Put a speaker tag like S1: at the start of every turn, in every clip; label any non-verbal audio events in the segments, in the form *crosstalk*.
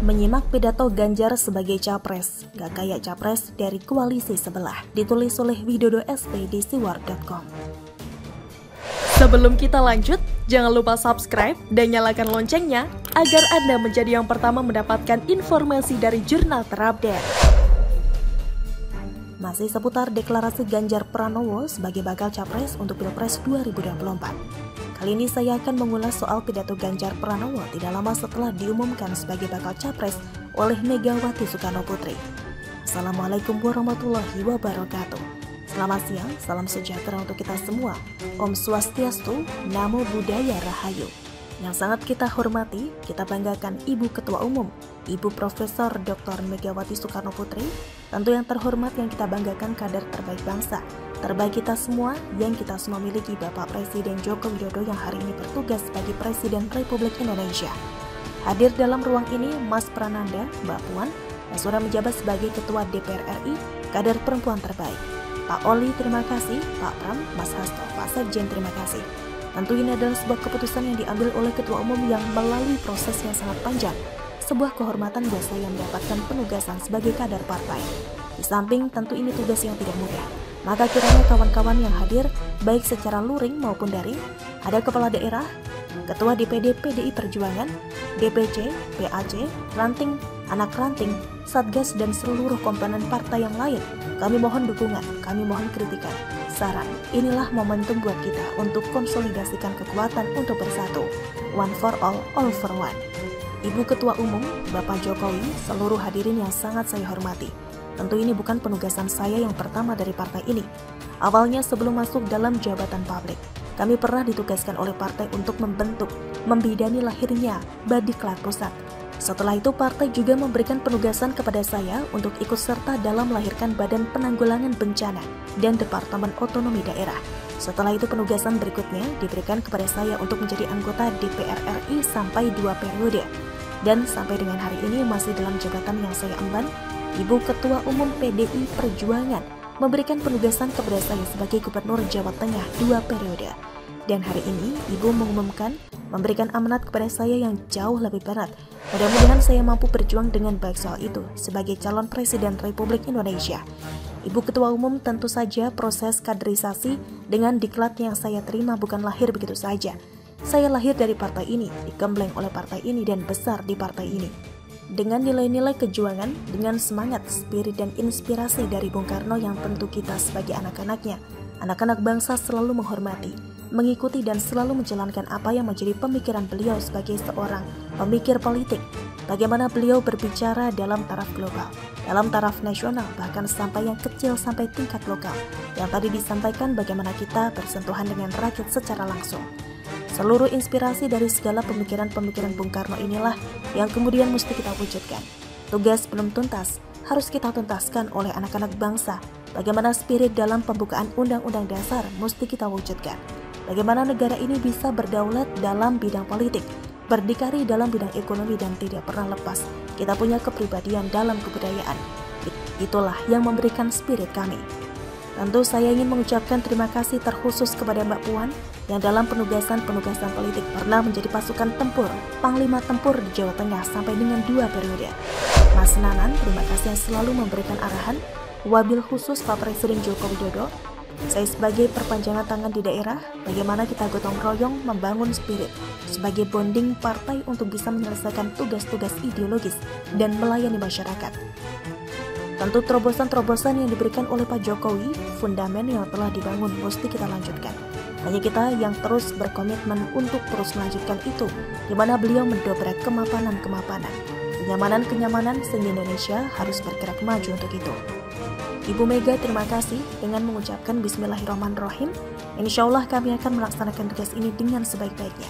S1: Menyimak pidato Ganjar sebagai capres, gak kayak capres dari koalisi sebelah, ditulis oleh Widodo SP di siwar.com.
S2: Sebelum kita lanjut, jangan lupa subscribe dan nyalakan loncengnya agar Anda menjadi yang pertama mendapatkan informasi dari jurnal terupdate.
S1: Masih seputar deklarasi Ganjar Pranowo sebagai bakal capres untuk Pilpres 2024. Kali ini saya akan mengulas soal pidato Ganjar Pranowo tidak lama setelah diumumkan sebagai bakal capres oleh Megawati Soekarno Putri. Assalamualaikum warahmatullahi wabarakatuh. Selamat siang, salam sejahtera untuk kita semua. Om Swastiastu, Namo Buddhaya Rahayu. Yang sangat kita hormati, kita banggakan Ibu Ketua Umum, Ibu Profesor Dr. Megawati Soekarno Putri, tentu yang terhormat yang kita banggakan kader terbaik bangsa, terbaik kita semua yang kita semua miliki Bapak Presiden Joko Widodo yang hari ini bertugas sebagai Presiden Republik Indonesia. Hadir dalam ruang ini Mas Prananda, Mbak Puan, yang sudah menjabat sebagai Ketua DPR RI, kader perempuan terbaik. Pak Oli terima kasih, Pak Pram, Mas Hasto, Pak Sekjen terima kasih. Tentu ini adalah sebuah keputusan yang diambil oleh Ketua Umum yang melalui proses yang sangat panjang. Sebuah kehormatan buat saya mendapatkan penugasan sebagai kader partai. Di samping tentu ini tugas yang tidak mudah maka kiranya kawan-kawan yang hadir, baik secara luring maupun daring, ada kepala daerah, ketua DPD PDI Perjuangan, DPC, PAC, ranting, anak ranting, satgas dan seluruh komponen partai yang lain. Kami mohon dukungan, kami mohon kritikan, saran. Inilah momentum buat kita untuk konsolidasikan kekuatan untuk bersatu. One for all, all for one. Ibu Ketua Umum, Bapak Jokowi, seluruh hadirin yang sangat saya hormati. Tentu ini bukan penugasan saya yang pertama dari partai ini. Awalnya sebelum masuk dalam jabatan publik, kami pernah ditugaskan oleh partai untuk membentuk, membidani lahirnya Badiklat Pusat. Setelah itu partai juga memberikan penugasan kepada saya untuk ikut serta dalam melahirkan Badan Penanggulangan Bencana dan Departemen Otonomi Daerah. Setelah itu penugasan berikutnya diberikan kepada saya untuk menjadi anggota DPR RI sampai dua periode. Dan sampai dengan hari ini masih dalam jabatan yang saya emban Ibu Ketua Umum PDI Perjuangan memberikan penugasan kepada saya sebagai Gubernur Jawa Tengah dua periode. Dan hari ini Ibu mengumumkan memberikan amanat kepada saya yang jauh lebih berat. Mudah-mudahan saya mampu berjuang dengan baik soal itu sebagai calon Presiden Republik Indonesia. Ibu Ketua Umum tentu saja proses kaderisasi dengan diklat yang saya terima bukan lahir begitu saja. Saya lahir dari partai ini, digembleng oleh partai ini dan besar di partai ini dengan nilai-nilai kejuangan, dengan semangat, spirit, dan inspirasi dari Bung Karno yang tentu kita sebagai anak-anaknya, anak-anak bangsa selalu menghormati, mengikuti dan selalu menjalankan apa yang menjadi pemikiran beliau sebagai seorang pemikir politik. Bagaimana beliau berbicara dalam taraf global, dalam taraf nasional, bahkan sampai yang kecil sampai tingkat lokal. Yang tadi disampaikan bagaimana kita bersentuhan dengan rakyat secara langsung. Seluruh inspirasi dari segala pemikiran-pemikiran Bung Karno inilah yang kemudian mesti kita wujudkan. Tugas belum tuntas, harus kita tuntaskan oleh anak-anak bangsa. Bagaimana spirit dalam pembukaan Undang-Undang Dasar mesti kita wujudkan. Bagaimana negara ini bisa berdaulat dalam bidang politik, berdikari dalam bidang ekonomi dan tidak pernah lepas. Kita punya kepribadian dalam kebudayaan. Itulah yang memberikan spirit kami. Tentu saya ingin mengucapkan terima kasih terkhusus kepada Mbak Puan yang dalam penugasan-penugasan politik pernah menjadi pasukan tempur, panglima tempur di Jawa Tengah sampai dengan dua periode. Mas Nanan, terima kasih yang selalu memberikan arahan, wabil khusus Pak Presiden Joko Widodo, saya sebagai perpanjangan tangan di daerah, bagaimana kita gotong royong membangun spirit sebagai bonding partai untuk bisa menyelesaikan tugas-tugas ideologis dan melayani masyarakat. Tentu terobosan-terobosan yang diberikan oleh Pak Jokowi, fundamen yang telah dibangun mesti kita lanjutkan. Hanya kita yang terus berkomitmen untuk terus melanjutkan itu, di mana beliau mendobrak kemapanan-kemapanan, kenyamanan-kenyamanan sehingga Indonesia harus bergerak maju untuk itu. Ibu Mega terima kasih dengan mengucapkan Bismillahirrahmanirrahim. Insya Allah kami akan melaksanakan tugas ini dengan sebaik-baiknya.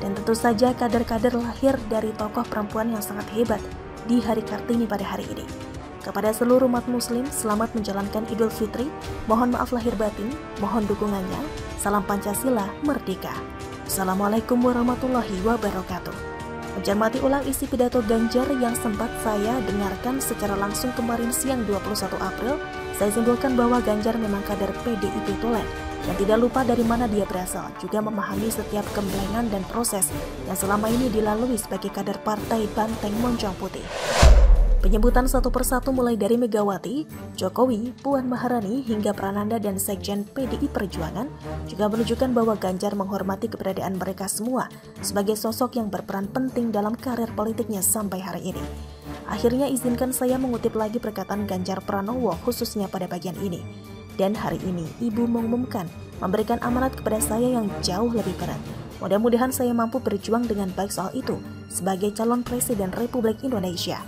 S1: Dan tentu saja kader-kader lahir dari tokoh perempuan yang sangat hebat di Hari Kartini pada hari ini. Kepada seluruh umat muslim, selamat menjalankan Idul Fitri. Mohon maaf lahir batin, mohon dukungannya. Salam Pancasila Merdeka. Assalamualaikum warahmatullahi wabarakatuh. Mencermati ulang isi pidato Ganjar yang sempat saya dengarkan secara langsung kemarin siang 21 April, saya simpulkan bahwa Ganjar memang kader PDIP tulen yang tidak lupa dari mana dia berasal, juga memahami setiap kemblengan dan proses yang selama ini dilalui sebagai kader partai Banteng Moncong Putih. Penyebutan satu persatu mulai dari Megawati, Jokowi, Puan Maharani hingga Prananda dan Sekjen PDI Perjuangan juga menunjukkan bahwa Ganjar menghormati keberadaan mereka semua sebagai sosok yang berperan penting dalam karir politiknya sampai hari ini. Akhirnya izinkan saya mengutip lagi perkataan Ganjar Pranowo khususnya pada bagian ini. Dan hari ini ibu mengumumkan memberikan amanat kepada saya yang jauh lebih berat. Mudah-mudahan saya mampu berjuang dengan baik soal itu sebagai calon presiden Republik Indonesia.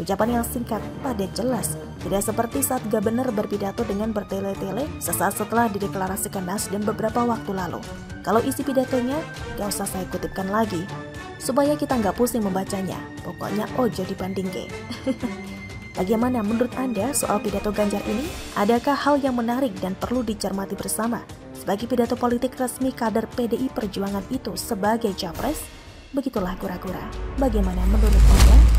S1: Ucapan yang singkat, padat jelas, tidak seperti saat Gubernur berpidato dengan bertele-tele sesaat setelah dideklarasikan Nasdem beberapa waktu lalu. Kalau isi pidatonya, gak usah saya kutipkan lagi, supaya kita nggak pusing membacanya. Pokoknya ojo dibanding ke. *laughs* Bagaimana menurut Anda soal pidato Ganjar ini? Adakah hal yang menarik dan perlu dicermati bersama sebagai pidato politik resmi kader PDI Perjuangan itu sebagai capres? Begitulah kura-kura. Bagaimana menurut Anda?